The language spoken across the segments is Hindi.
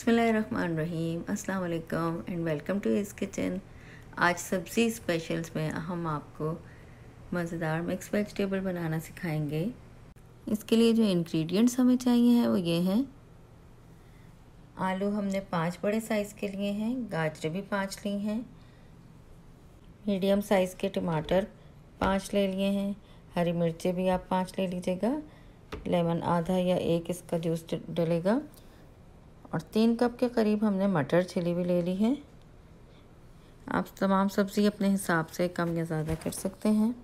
अस्सलाम वालेकुम एंड वेलकम टू इस किचन। आज सब्ज़ी स्पेशल्स में हम आपको मज़ेदार मिक्स वेजिटेबल बनाना सिखाएँगे। इसके लिए जो इंग्रेडिएंट्स हमें चाहिए हैं वो ये हैं। आलू हमने पाँच बड़े साइज़ के लिए हैं, गाजरें भी पाँच ली हैं। मीडियम साइज़ के टमाटर पाँच ले लिए हैं। हरी मिर्चें भी आप पाँच ले लीजिएगा। लेमन आधा या एक इसका जूस डलेगा। और तीन कप के करीब हमने मटर छिली भी ले ली है। आप तमाम सब्ज़ी अपने हिसाब से कम या ज़्यादा कर सकते हैं।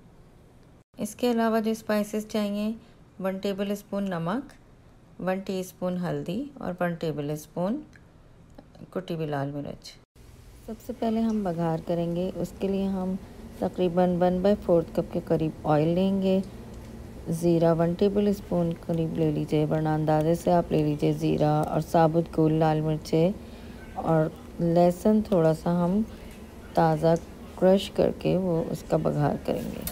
इसके अलावा जो स्पाइसेस चाहिए वन टेबल स्पून नमक वन टीस्पून हल्दी और वन टेबल स्पून कुटी हुई लाल मिर्च। सबसे पहले हम बघार करेंगे, उसके लिए हम तकरीबन वन बाई फोर्थ कप के करीब ऑयल लेंगे। ज़ीरा, वन टेबल स्पून करीब ले लीजिए, वरना अंदाजे से आप ले लीजिए ज़ीरा और साबुत गोल, लाल मिर्चें और लहसुन थोड़ा सा हम ताज़ा क्रश करके वो उसका बघार करेंगे।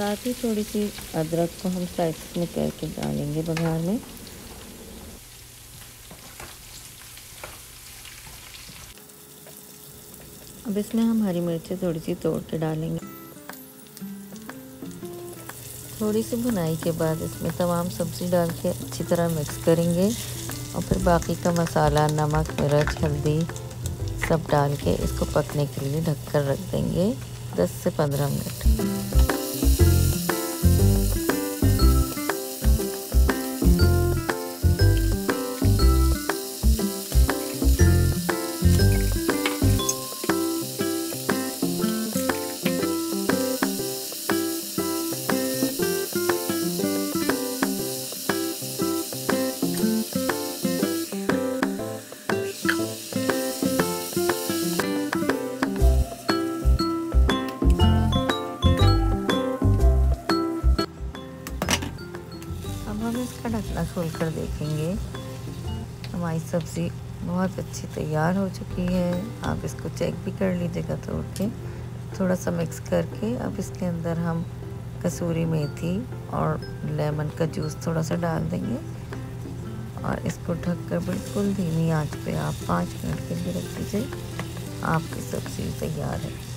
साथ ही थोड़ी सी अदरक को हम साइड में करके डालेंगे बघार में। अब इसमें हम हरी मिर्चें थोड़ी सी तोड़ के डालेंगे। थोड़ी सी बुनाई के बाद इसमें तमाम सब्ज़ी डाल के अच्छी तरह मिक्स करेंगे और फिर बाकी का मसाला, नमक, मिर्च, हल्दी सब डाल के इसको पकने के लिए ढककर रख देंगे 10 से 15 मिनट। इसका ढकना खोल कर देखेंगे। हमारी सब्ज़ी बहुत अच्छी तैयार हो चुकी है। आप इसको चेक भी कर लीजिएगा तोड़ के थोड़ा सा मिक्स करके अब इसके अंदर हम कसूरी मेथी और लेमन का जूस थोड़ा सा डाल देंगे। और इसको ढककर बिल्कुल धीमी आँच पे आप पाँच मिनट के लिए रख दीजिए। आपकी सब्ज़ी तैयार है।